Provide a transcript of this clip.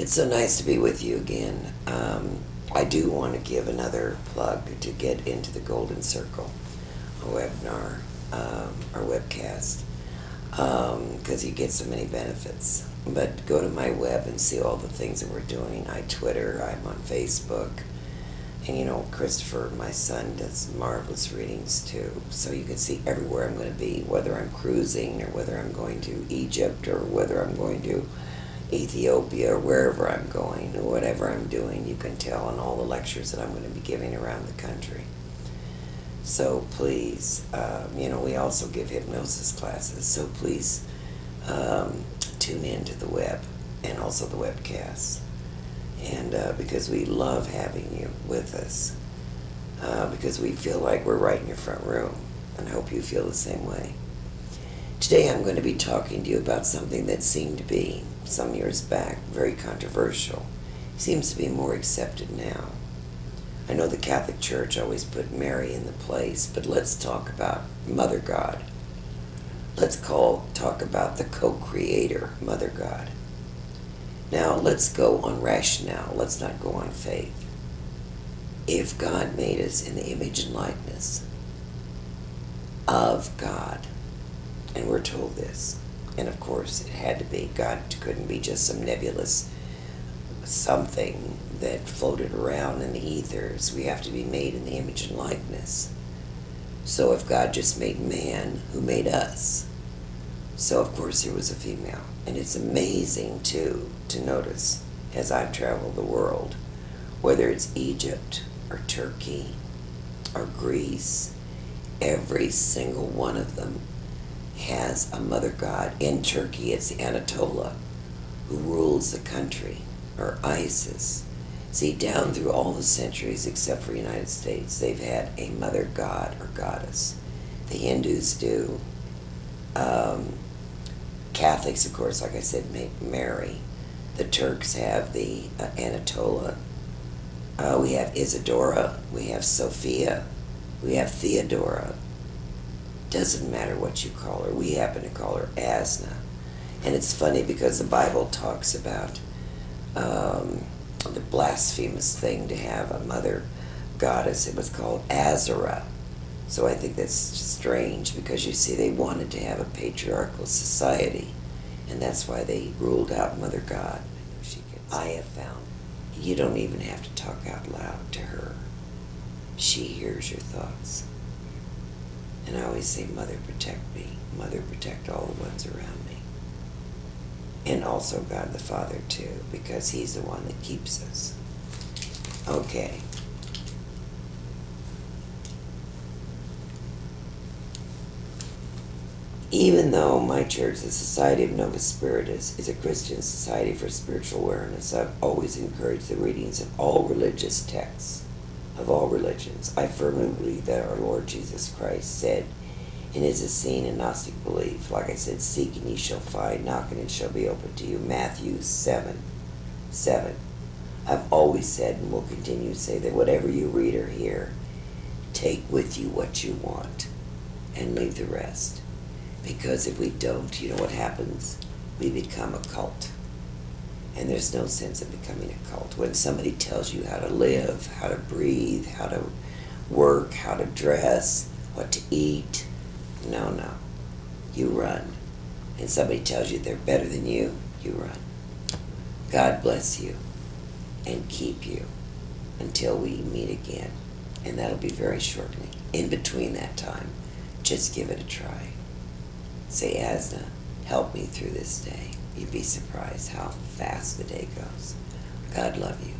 It's so nice to be with you again. Um, I do want to give another plug to get into the Golden Circle, a webinar, um, our webcast, because um, you get so many benefits. But go to my web and see all the things that we're doing. I Twitter, I'm on Facebook. And you know, Christopher, my son, does marvelous readings too. So you can see everywhere I'm going to be, whether I'm cruising or whether I'm going to Egypt or whether I'm going to Ethiopia or wherever I'm going or whatever I'm doing. You can tell in all the lectures that I'm going to be giving around the country. So please, um, you know, we also give hypnosis classes. So please um, tune in to the web and also the webcasts and uh, because we love having you with us, uh, because we feel like we're right in your front room, and I hope you feel the same way. Today I'm going to be talking to you about something that seemed to be, some years back, very controversial. Seems to be more accepted now. I know the Catholic Church always put Mary in the place, but let's talk about Mother God. Let's call talk about the co-creator, Mother God. Now, let's go on rationale. Let's not go on faith. If God made us in the image and likeness of God, and we're told this, and of course it had to be, God couldn't be just some nebulous something that floated around in the ethers. We have to be made in the image and likeness. So if God just made man, who made us? So of course there was a female. And it's amazing too to notice as I've traveled the world, whether it's Egypt or Turkey or Greece, every single one of them has a mother god. In Turkey, it's Anatolia who rules the country, or Isis. See, down through all the centuries, except for the United States, they've had a mother god or goddess. The Hindus do. Um, Catholics, of course, like I said, make Mary. The Turks have the uh, Anatolia. Uh, we have Isadora. We have Sophia. We have Theodora. Doesn't matter what you call her. We happen to call her Azna. And it's funny because the Bible talks about um, the blasphemous thing to have a mother goddess. It was called Azara. So I think that's strange because you see, they wanted to have a patriarchal society, and that's why they ruled out Mother God. I have found you don't even have to talk out loud to her. She hears your thoughts. Always say, Mother, protect me. Mother, protect all the ones around me. And also God the Father, too, because He's the one that keeps us. Okay. even though my church, the Society of Novus Spiritus, is a Christian society for spiritual awareness, I've always encouraged the readings of all religious texts, of all religions. I firmly believe that our Lord Jesus Christ said in his Essene in Gnostic belief, like I said, seek and ye shall find, knock and it shall be open to you. Matthew 7, 7. I've always said and will continue to say that whatever you read or hear, take with you what you want and leave the rest. Because if we don't, you know what happens? We become a cult. And there's no sense of becoming a cult. When somebody tells you how to live, how to breathe, how to work, how to dress, what to eat, no, no. You run. And somebody tells you they're better than you, you run. God bless you and keep you until we meet again. And that'll be very shortly. In between that time, just give it a try. Say, Azna, help me through this day. You'd be surprised how fast the day goes. God love you.